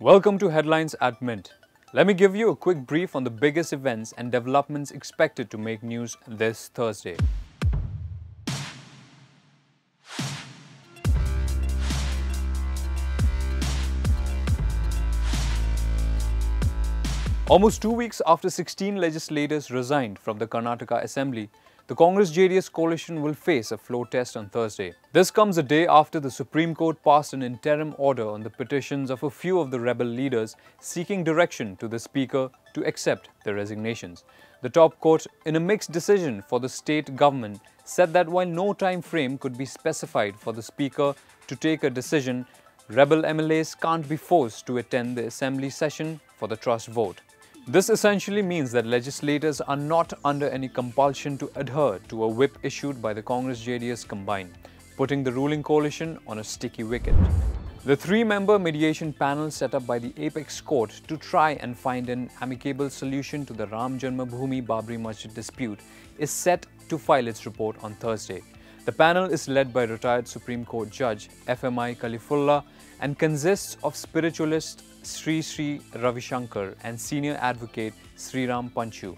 Welcome to Headlines at Mint. Let me give you a quick brief on the biggest events and developments expected to make news this Thursday. Almost two weeks after 16 legislators resigned from the Karnataka Assembly, the Congress JDS coalition will face a floor test on Thursday. This comes a day after the Supreme Court passed an interim order on the petitions of a few of the rebel leaders seeking direction to the Speaker to accept their resignations. The top court, in a mixed decision for the state government, said that while no time frame could be specified for the Speaker to take a decision, rebel MLAs can't be forced to attend the Assembly session for the trust vote. This essentially means that legislators are not under any compulsion to adhere to a whip issued by the Congress JDS combined, putting the ruling coalition on a sticky wicket. The three-member mediation panel set up by the Apex Court to try and find an amicable solution to the Ram Janmabhoomi Babri Masjid dispute is set to file its report on Thursday. The panel is led by retired Supreme Court Judge FMI Kalifulla and consists of spiritualist Sri Sri Ravi Shankar and senior advocate Sriram Panchu.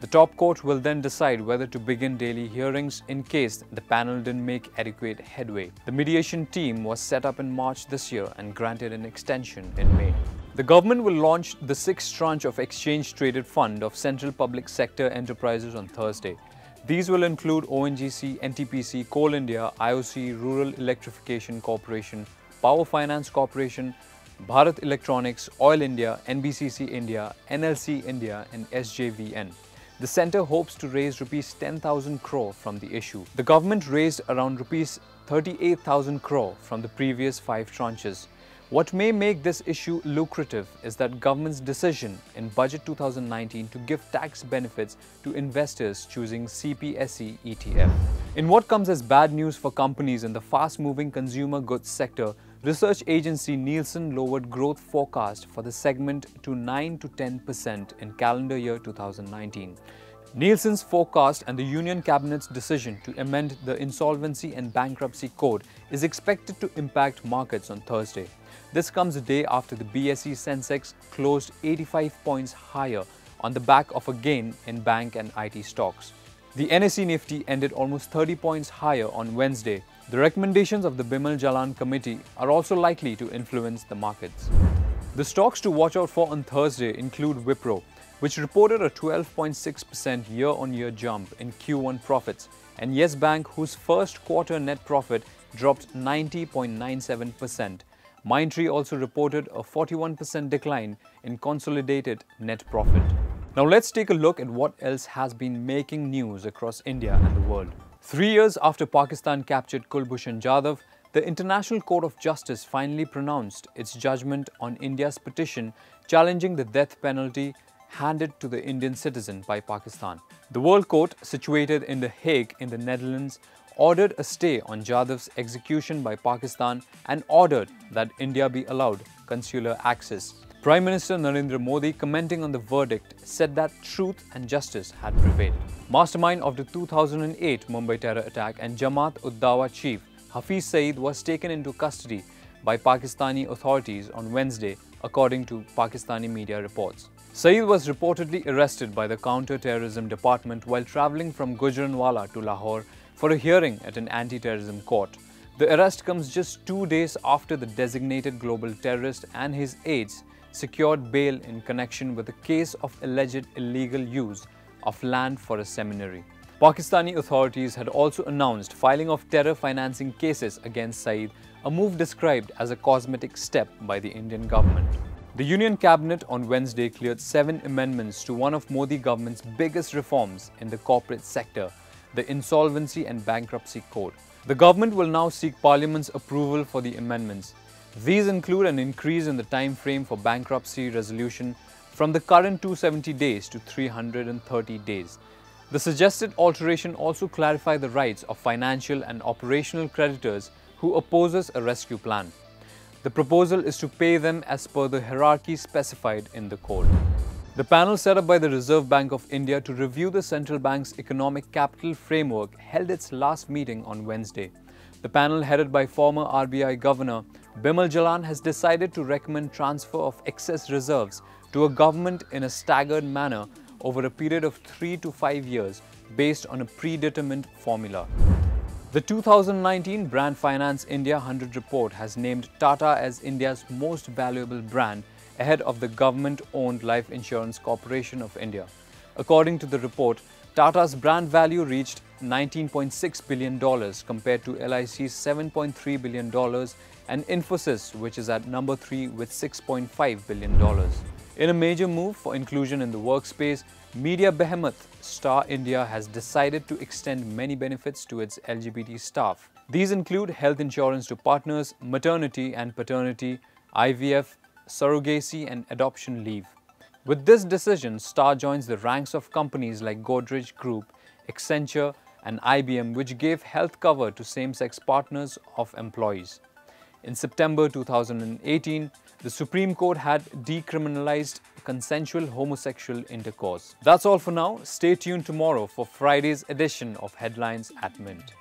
The top court will then decide whether to begin daily hearings in case the panel didn't make adequate headway. The mediation team was set up in March this year and granted an extension in May. The government will launch the sixth tranche of exchange traded fund of central public sector enterprises on Thursday. These will include ONGC, NTPC, Coal India, IOC, Rural Electrification Corporation, Power Finance Corporation, Bharat Electronics, Oil India, NBCC India, NLC India and SJVN. The centre hopes to raise rupees 10,000 crore from the issue. The government raised around rupees 38,000 crore from the previous five tranches. What may make this issue lucrative is that government's decision in budget 2019 to give tax benefits to investors choosing CPSE ETF. In what comes as bad news for companies in the fast-moving consumer goods sector, research agency Nielsen lowered growth forecast for the segment to 9 to 10% in calendar year 2019. Nielsen's forecast and the Union Cabinet's decision to amend the Insolvency and Bankruptcy Code is expected to impact markets on Thursday. This comes a day after the BSE Sensex closed 85 points higher on the back of a gain in bank and IT stocks. The NSE Nifty ended almost 30 points higher on Wednesday. The recommendations of the Bimal Jalan committee are also likely to influence the markets. The stocks to watch out for on Thursday include Wipro, which reported a 12.6% year-on-year jump in Q1 profits, and Yes Bank, whose first quarter net profit dropped 90.97%. Mindtree also reported a 41% decline in consolidated net profit. Now let's take a look at what else has been making news across India and the world. Three years after Pakistan captured Kulbhushan Jadhav, the International Court of Justice finally pronounced its judgment on India's petition challenging the death penalty handed to the Indian citizen by Pakistan. The World Court, situated in The Hague in the Netherlands, ordered a stay on Jadhav's execution by Pakistan and ordered that India be allowed consular access. Prime Minister Narendra Modi, commenting on the verdict, said that truth and justice had prevailed. Mastermind of the 2008 Mumbai terror attack and Jamaat ud-Dawa chief Hafiz Saeed was taken into custody by Pakistani authorities on Wednesday, according to Pakistani media reports. Saeed was reportedly arrested by the counter-terrorism department while travelling from Gujranwala to Lahore for a hearing at an anti-terrorism court. The arrest comes just two days after the designated global terrorist and his aides secured bail in connection with a case of alleged illegal use of land for a seminary. Pakistani authorities had also announced filing of terror financing cases against Saeed, a move described as a cosmetic step by the Indian government. The Union Cabinet on Wednesday cleared seven amendments to one of Modi government's biggest reforms in the corporate sector, the Insolvency and Bankruptcy Code. The government will now seek Parliament's approval for the amendments. These include an increase in the time frame for bankruptcy resolution from the current 270 days to 330 days. The suggested alteration also clarify the rights of financial and operational creditors who opposes a rescue plan. The proposal is to pay them as per the hierarchy specified in the code. The panel set up by the Reserve Bank of India to review the central bank's economic capital framework held its last meeting on Wednesday. The panel, headed by former RBI Governor Bimal Jalan has decided to recommend transfer of excess reserves to a government in a staggered manner over a period of 3 to 5 years based on a predetermined formula. The 2019 Brand Finance India 100 report has named Tata as India's most valuable brand ahead of the government-owned Life Insurance Corporation of India. According to the report, Tata's brand value reached $19.6 billion compared to LIC's $7.3 billion and Infosys, which is at number 3 with $6.5 billion. In a major move for inclusion in the workspace, media behemoth Star India has decided to extend many benefits to its LGBT staff. These include health insurance to partners, maternity and paternity, IVF, surrogacy and adoption leave. With this decision, Star joins the ranks of companies like Godrej Group, Accenture and IBM which gave health cover to same-sex partners of employees. In September 2018, the Supreme Court had decriminalized consensual homosexual intercourse. That's all for now. Stay tuned tomorrow for Friday's edition of Headlines at Mint.